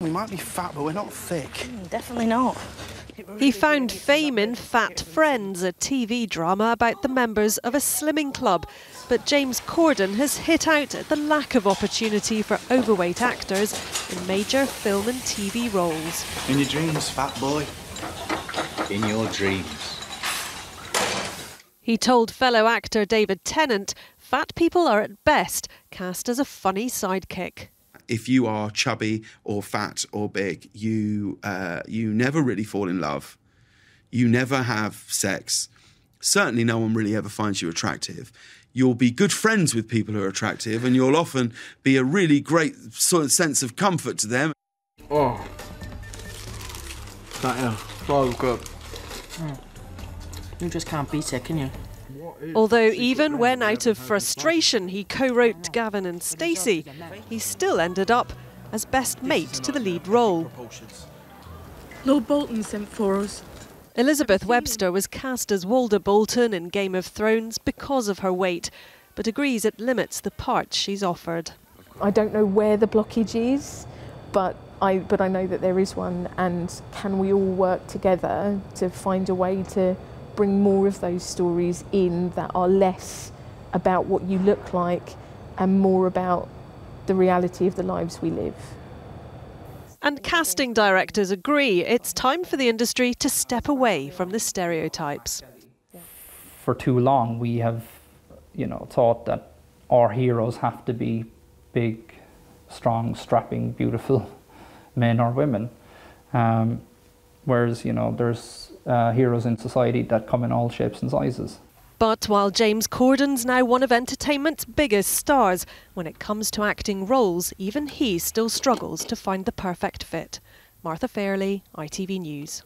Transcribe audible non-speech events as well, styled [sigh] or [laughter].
We might be fat, but we're not thick. Mm, definitely not. He found fame in Fat Friends, a TV drama about the members of a slimming club. But James Corden has hit out at the lack of opportunity for overweight actors in major film and TV roles. In your dreams, fat boy. In your dreams. He told fellow actor David Tennant, fat people are at best cast as a funny sidekick if you are chubby or fat or big, you uh, you never really fall in love. You never have sex. Certainly, no one really ever finds you attractive. You'll be good friends with people who are attractive, and you'll often be a really great sort of sense of comfort to them. Oh, that is yeah, so good. Mm. You just can't beat it, can you? Although even when out of frustration he co-wrote Gavin and Stacey, he still ended up as best mate to the lead role. Lord Bolton sent for us. Elizabeth Webster was cast as Walda Bolton in Game of Thrones because of her weight, but agrees it limits the part she's offered. I don't know where the blockage is, but I but I know that there is one and can we all work together to find a way to bring more of those stories in that are less about what you look like and more about the reality of the lives we live. And casting directors agree it's time for the industry to step away from the stereotypes. For too long, we have, you know, thought that our heroes have to be big, strong, strapping, beautiful [laughs] men or women. Um, whereas, you know, there's uh, heroes in society that come in all shapes and sizes. But while James Corden's now one of entertainment's biggest stars, when it comes to acting roles, even he still struggles to find the perfect fit. Martha Fairley, ITV News.